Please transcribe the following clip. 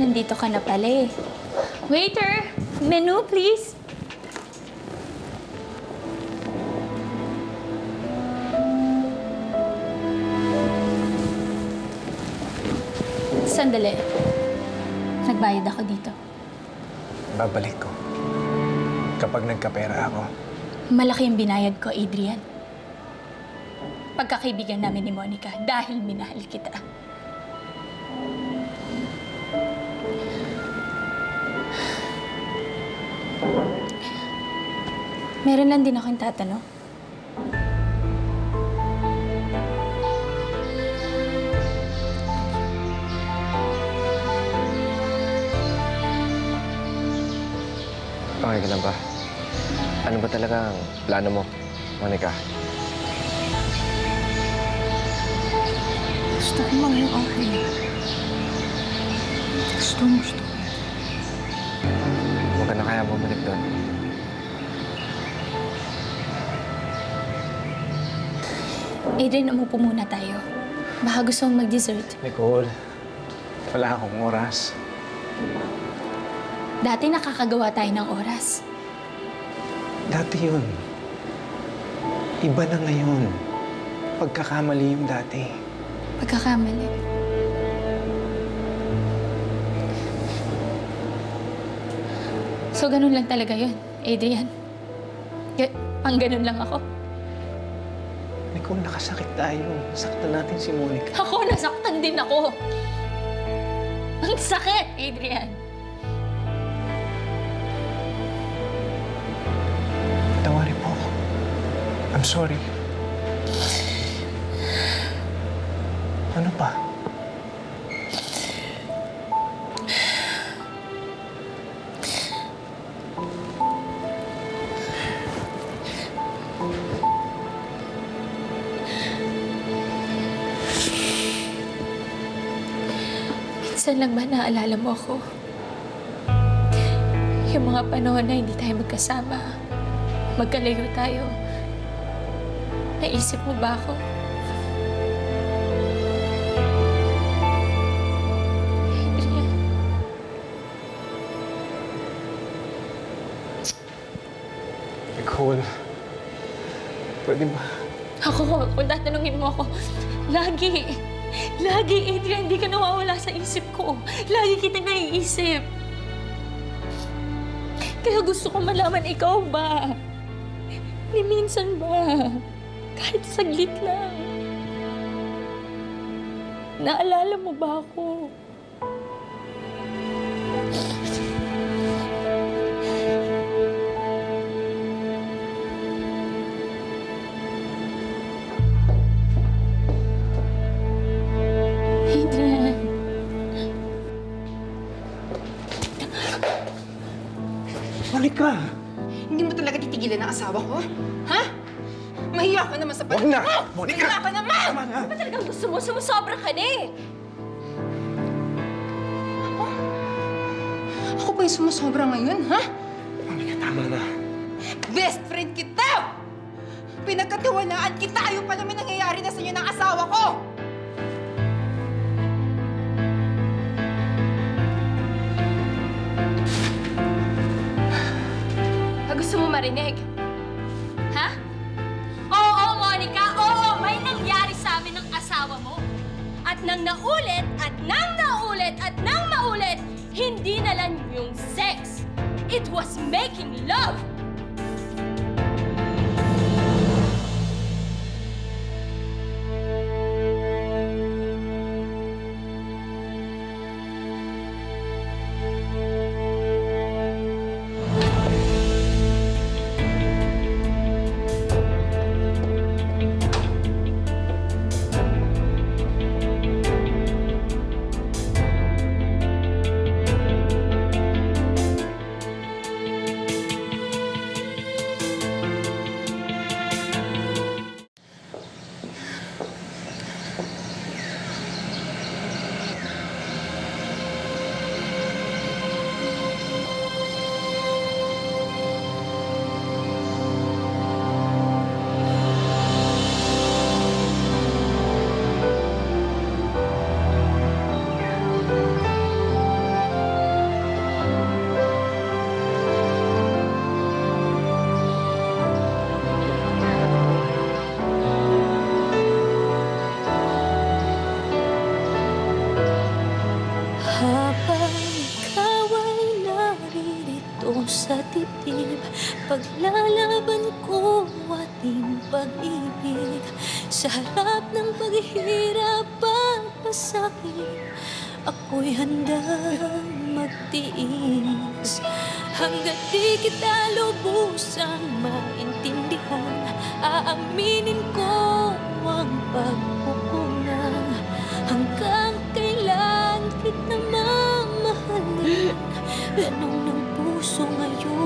nandito ka na pala eh. Waiter, menu please. Sandali. Nagbayad ako dito. Babalik ko. Kapag nagkapera ako. Malaki yung binayad ko, Adrian. Pagkakaibigan namin ni Monica dahil minahal kita. Meron lang din akong tatanong. Okay ka lang ba? Ano ba talaga ang plano mo, Monica? Gusto ko maging okay. Gusto mo, gusto ko. Huwag ka na kaya bumalik doon. Adrian, umupo muna tayo. Baka gusto mong mag-dessert. Nicole, wala akong oras. Dati nakakagawa tayo ng oras. Dati yun. Iba na ngayon. Pagkakamali yung dati. Pagkakamali. So, ganun lang talaga yun, Adrian. Ga- pang ganun lang ako. Nicole, nakasakit tayo. Saktan natin si Monica. Ako, nasaktan din ako. Ang sakit, Adrian. Tawarin mo ako. I'm sorry. Minsan lang ba naalala mo ako? Yung mga panahon na hindi tayo magkasama. Magkalayo tayo. Naisip mo ba ako? Adrian, Nicole, pwede ba? ako, kung tatanungin mo ako, lagi, lagi, Adrian, hindi ka nawawala sa isip ko. Lagi kita naiisip. Kaya gusto ko malaman, ikaw ba? Ni minsan ba? Kahit saglit lang. Naalala mo ba ako? Monica! Hindi mo talaga titigilan ang asawa ko? Ha? Mahiya ka naman sa Huwag na! mo! Monica! Mahiya ka naman! Tama na! Ba talagang gusto mo? Sumusobra ka na eh. Ako ba yung sumusobra ngayon, ha? Monica, tama na. Best friend kita! Pinagkatiwalaan kita! Ayaw pala may nangyayari na sa inyo ng asawa ko! Marinig? Ha? Oo, Monica! Oo! May nangyari sa amin ng asawa mo. At nang naulit, at nang naulit, at nang maulit, hindi na lang yung sex. It was making love! Paglalaban ko ating pag-ibig. Sa harap ng paghihirap at pasakit Ako'y handang magtiis. Hanggat di kita lubusang maintindihan Aaminin ko ang pagkukulang Hanggang kailan kita mamahalin? Ganong ng puso ngayon?